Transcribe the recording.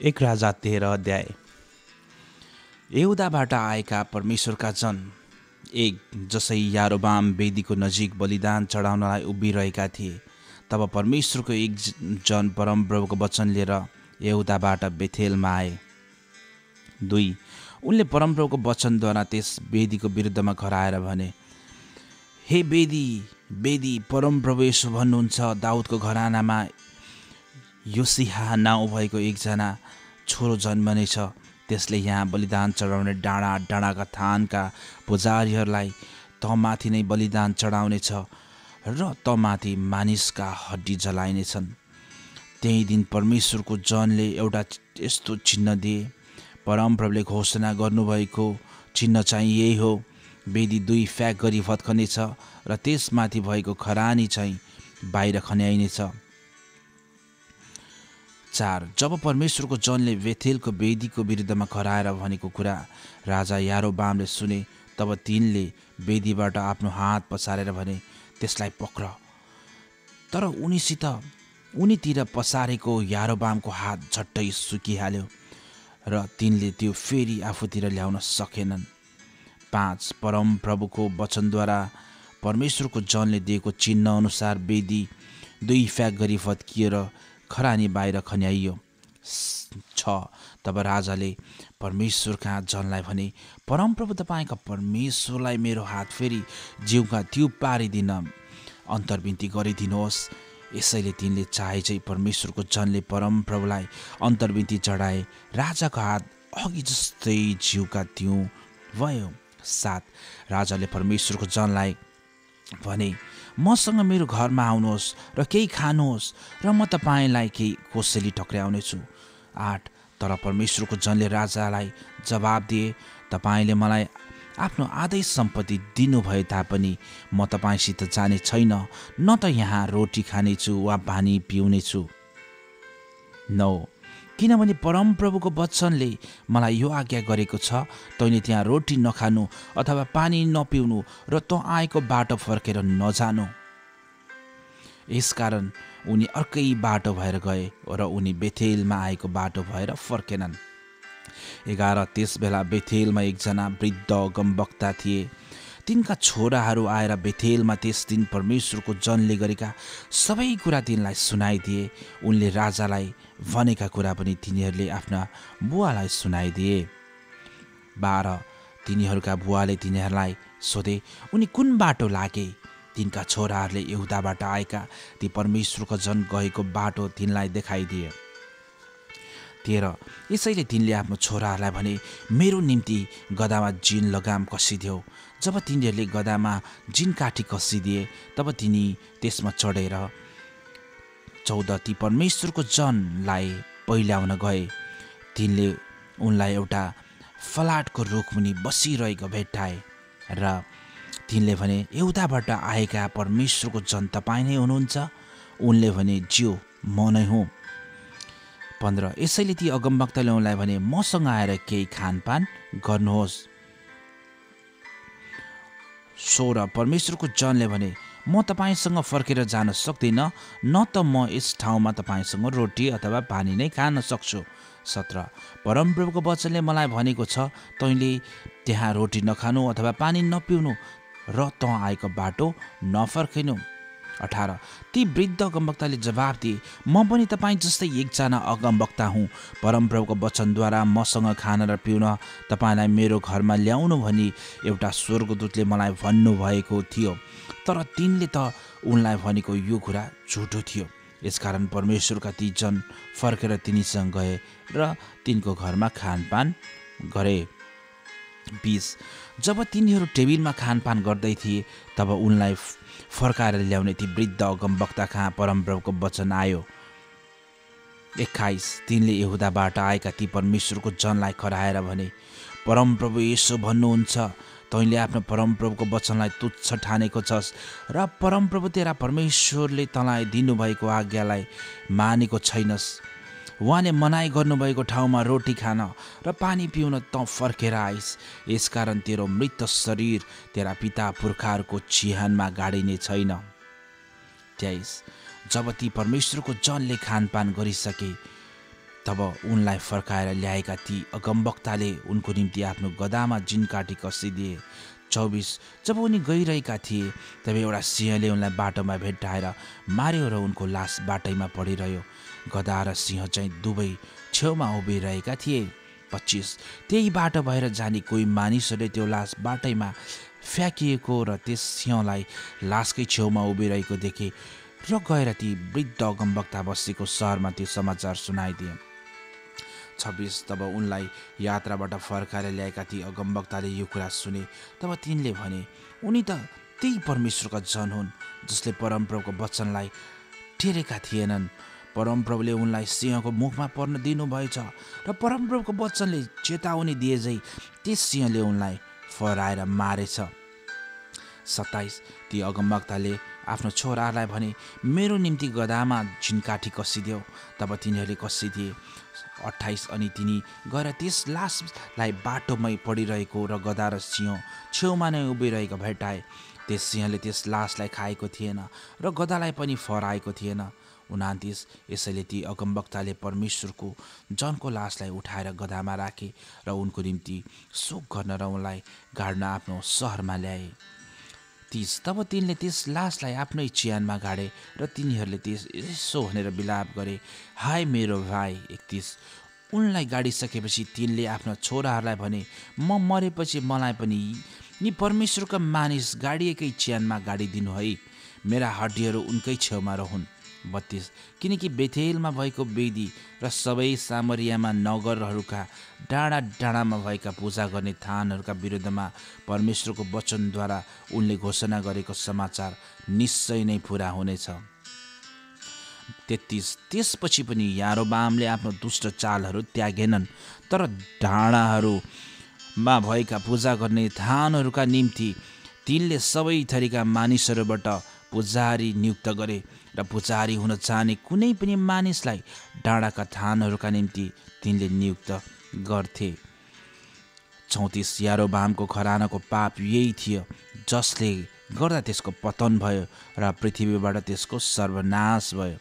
एक राजा तेह्र अध्याय। यहुदाबाट आएका परमेश्वरका जन एक जसै यारोबाम वेदीको नजिक बलिदान चढाउनलाई उभिरहेका थिए तब परमेश्वरको एक जन परमप्रभुको वचन लिएर यहुदाबाट बेथेलमा आए। दुई उनले परमप्रभुको वचनद्वारा त्यस वेदीको विरुद्धमा खराएर भने हे वेदी वेदी परमप्रभु यसो भन्नुहुन्छ दाउदको घरानामा योसिहा नाउँ भएको एकजना छोरो जन्मनेछ त्यसले यहाँ बलिदान चढाउने डाँडा डाँडाका थानका पुजारीहरूलाई तमाथि नै बलिदान चढाउनेछ र तमाथि मानिसका हड्डी जलाइनेछन्। त्यही दिन परमेश्वरको जनले एउटा यस्तो चिन्ह दिए। परमप्रभुले घोषणा गर्नुभएको चिन्ह चाहिँ यही हो वेदी दुई फ्याक गरी फत्कनेछ र त्यसमाथि भएको खरानी चाहिँ बाहिर खन्याइनेछ। चार जब परमेश्वरको जनले बेथेलको वेदीको विरुद्धमा खराएर भनेको कुरा राजा यारोबामले सुने तब तिनले वेदीबाट आफ्नो हात पसारेर भने त्यसलाई पक्र। तर उनीसित उनीतिर पसारेको यारोबामको हात झट्टै सुकिहाल्यो र तिनले त्यो फेरि आफूतिर ल्याउन सकेनन्। पाँच परमप्रभुको वचनद्वारा परमेश्वरको जनले दिएको चिन्ह अनुसार वेदी दुई फ्याक गरी फत्किएर खरानी बाहिर खन्याइयो। छ तब राजाले परमेश्वरका जनलाई भने परमप्रभु तपाईँका परमेश्वरलाई मेरो हात फेरि जिउका त्यो पारिदिन। अन्तर्विन्ती गरिदिनुहोस्। यसैले तिनले चाहे चाहिँ परमेश्वरको जनले परमप्रभुलाई अन्तर्विन्ती चढाए। राजाको हात अघि जस्तै जिउका त्यौँ भयो। सात राजाले परमेश्वरको जनलाई भने मसँग मेरो घरमा आउनुहोस् र केही खानुहोस् र म तपाईँलाई केही कोसेली टक्र्याउनेछु। आठ तर परमेश्वरको जनले राजालाई जवाब दिए। तपाईँले मलाई आफ्नो आधै सम्पत्ति दिनुभए तापनि म तपाईँसित जाने छैन न त यहाँ रोटी खानेछु वा पानी पिउनेछु। नौ किनभने परमप्रभुको वचनले मलाई यो आज्ञा गरेको छ तैँले त्यहाँ रोटी नखानु अथवा पानी नपिउनु र तँ आएको बाटो फर्केर नजानु। यसकारण उनी अर्कै बाटो भएर गए र उनी बेथेलमा आएको बाटो भएर फर्केनन्। एघार त्यस बेला बेथेलमा एकजना वृद्ध गमवक्ता थिए। तिनका छोराहरू आएर बेथेलमा त्यस दिन परमेश्वरको जनले गरेका सबै कुरा तिनलाई सुनाइदिए। उनले राजालाई भनेका कुरा पनि तिनीहरूले आफ्ना बुवालाई सुनाइदिए। बाह्र तिनीहरूका बुवाले तिनीहरूलाई सोधे उनी कुन बाटो लागे? तिनका छोराहरूले यहुदाबाट आएका ती परमेश्वरको जन गएको बाटो तिनलाई देखाइदिए। तेह्र यसैले तिनले आफ्नो छोराहरूलाई भने मेरो निम्ति गदामा जिन लगाम कसिदियो जब तिनीहरूले गदामा जिन काठी कसिदिए तब तिनी त्यसमा चढेर चौध ती परमेश्वरको जनलाई पहिल्याउन गए। तिनले उनलाई एउटा फलाटको रुखमुनि बसिरहेको भेट्टाए र तिनले भने एउटाबाट आएका परमेश्वरको जन तपाईँ नै हुनुहुन्छ। उनले भने जियो म नै हुँ। पन्ध्र। यसैले ती अगमवक्ताले उनलाई भने मसँग आएर केही खानपान गर्नुहोस्। सोह्र। परमेश्वरको जनले भने म तपाईँसँग फर्केर जान सक्दिनँ न त म यस ठाउँमा तपाईँसँग रोटी अथवा पानी नै खान सक्छु। सत्र। परमप्रभुको वचनले मलाई भनेको छ तैँले त्यहाँ रोटी नखानु अथवा पानी नपिउनु र तँ आएको बाटो नफर्किनु। अठार। ती वृद्ध अगमवक्ताले जवाब दिए म पनि तपाईँ जस्तै एकजना अगमवक्ता हुँ। परमप्रभुको वचनद्वारा मसँग खान र पिउन तपाईँलाई मेरो घरमा ल्याउनु भनी एउटा स्वर्गदूतले मलाई भन्नुभएको थियो। तर तिनले त उनलाई भनेको यो कुरा झुटो थियो। यसकारण परमेश्वरका ती जन फर्केर तिनीसँग गए र तिनको घरमा खानपान गरे। बिस। जब तिनीहरू टेबिलमा खानपान गर्दै थिए तब उनलाई फर्काएर ल्याउने ती वृद्ध अगमवक्ता कहाँ परमप्रभुको वचन आयो? एक्काइस तिनले यहुदाबाट आएका ती परमेश्वरको जनलाई कराएर भने परमप्रभु यसो भन्नुहुन्छ तैँले आफ्नो परमप्रभुको वचनलाई तुच्छ ठानेको छस् र परमप्रभु तेरा परमेश्वरले तँलाई दिनुभएको आज्ञालाई मानेको छैनस्। उहाँले मनाइ गर्नुभएको ठाउँमा रोटी खान र पानी पिउन तँ फर्केर आइस। यसकारण तेरो मृत शरीर तेरा पिता पुर्खाहरूको चिहानमा गाडिने छैन। तेइस जब ती परमेश्वरको जनले खानपान गरिसके तब उनलाई फर्काएर ल्याएका ती अगमवक्ताले उनको निम्ति आफ्नो गदामा जिन काटी कसिदिए। चौबिस जब उनी गइरहेका थिए तब एउटा सिंहले उनलाई बाटोमा भेट्टाएर मार्यो र उनको लास बाटैमा पडिरह्यो गदा र सिंह चाहिँ दुवै छेउमा उभिरहेका थिए। पच्चिस त्यही बाटो भएर जाने कोही मानिसहरूले त्यो लास बाटैमा फ्याँकिएको र त्यस सिंहलाई लासकै छेउमा उभिरहेको देखे र गएर ती वृद्ध अगमवक्ता बसेको सहरमा त्यो समाचार सुनाइदिए। छब्बिस तब उनलाई यात्राबाट फर्काएर ल्याएका ती अगमवक्ताले यो कुरा सुने। तब तिनले भने उनी त त्यही परमेश्वरका जन हुन् जसले परमप्रभुको वचनलाई टेरेका थिएनन्। परमप्रभुले उनलाई सिंहको मुखमा पर्न दिनुभएछ र परमप्रभुको वचनले चेतावनी दिए झै त्यस सिंहले उनलाई फराएर मारेछ। सत्ताइस ती अगमवक्ताले आफ्नो छोराहरूलाई भने मेरो निम्ति गदामा झिनकाठी कसिदियो तब तिनीहरूले कसिदिए अठाइस अनि तिनी गएर त्यस लासलाई बाटोमै पडिरहेको र गदा र सिंह छेउमा नै उभिरहेको भेटाए। त्यस सिंहले त्यस लासलाई खाएको थिएन र गदालाई पनि फराएको थिएन। उनातिस यसैले ती अगमवक्ताले परमेश्वरको जनको लासलाई उठाएर गदामा राखे र उनको निम्ति शोक गर्न र उनलाई गाड्न आफ्नो सहरमा ल्याए। तिस तब तिनले त्यस लासलाई आफ्नै चियानमा गाडे र तिनीहरूले त्यस यसो भनेर बिलाप गरे हाय मेरो भाइ एकतिस उनलाई गाडिसकेपछि तिनले आफ्ना छोराहरूलाई भने म मरेपछि मलाई पनि नि परमेश्वरका मानिस गाडिएकै चियानमा गाडिदिनु है। मेरा हड्डीहरू उनकै छेउमा रहन्। बत्तिस। किनकि बेथेलमा भएको वेदी र सबै सामरियामा नगरहरूका डाँडा डाँडामा भएका पूजा गर्ने थानहरूका विरुद्धमा परमेश्वरको वचनद्वारा उनले घोषणा गरेको समाचार निश्चय नै पुरा हुनेछ। तेत्तिस। त्यसपछि पनि यारोबामले आफ्नो दुष्ट चालहरू त्यागेनन् तर डाँडाहरूमा भएका पूजा गर्ने थानहरूका निम्ति तिनले सबै थरीका मानिसहरूबाट पुजारी नियुक्त गरे। र पुजारी हुन चाहने कुनै पनि मानिसलाई डाँडाका थानहरूका निम्ति तिनले नियुक्त गर्थे। चौतिस यारोबामको खरानाको पाप यही थियो जसले गर्दा त्यसको पतन भयो र पृथ्वीबाट त्यसको सर्वनाश भयो।